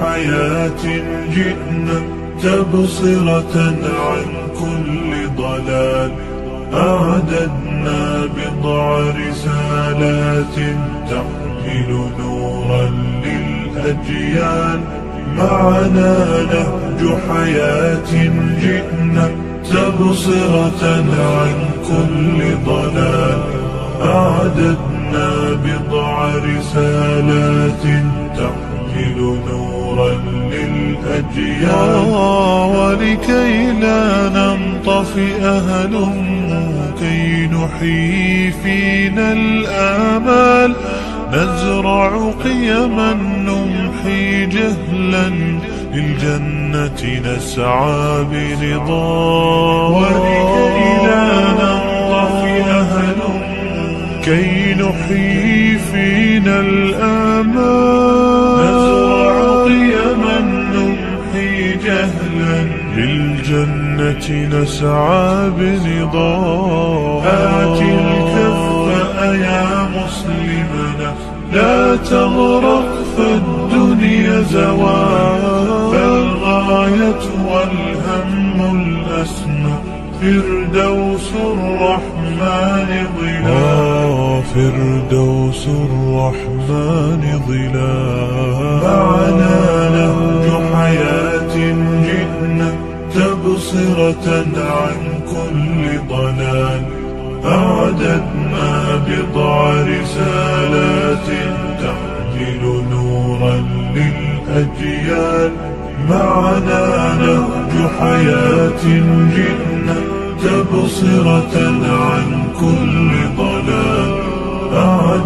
حياة جئنا تبصرة عن كل ضلال. أعددنا بضع رسالات تحمل نورا للأجيال. معنا نهج حياة جئنا تبصرة عن كل ضلال. أعددنا بضع رسالات تحمل نورا للأجيال. ولكي لا ننطفئ هلم كي نحيي فينا الآمال. نزرع قيما نمحي جهلا للجنة نسعى برضا ولكي لا كي نحيي فينا الآمال نزرع قيما نمحي جهلا للجنة نسعى برضا آت الكف يا مسلمنا. لا تغرق فالدنيا زوال فالغاية والهم الأسمى. فردوس الرحمن ظلال فردوس الرحمن ظلال معنا نهج حياة جئنا تبصرة عن كل ضلال. أعددنا بضع رسالات تحمل نورا للأجيال. معنا نهج حياة جئنا تبصرة عن كل ضلال.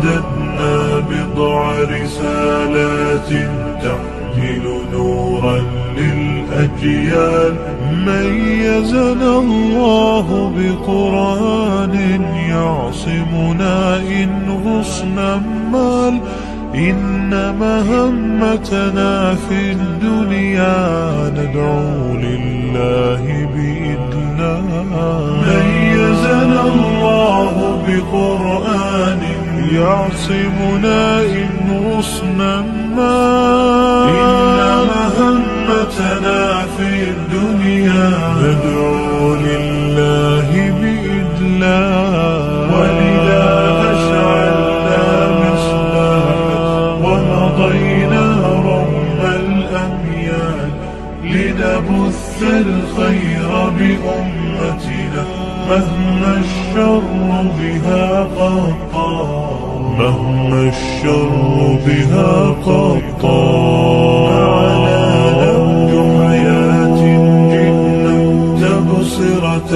أعددنا بضع رسالات تحمل نورا للأجيال. ميزنا الله بقرآن يعصمنا إن غصنا مال. إن مهمتنا في الدنيا ندعو لله بإذنه. ميزنا الله بقرآن يعصمنا إن غصنا مال إن مهمتنا في الدنيا. ندعو لله ولذا أشعلنا مصباحا ومضينا رغم الأميال. لنبث الخير بأمتنا مهما الشر بها قد طال مهما الشر بها قطع. على لوج حياة جئنا تبصرة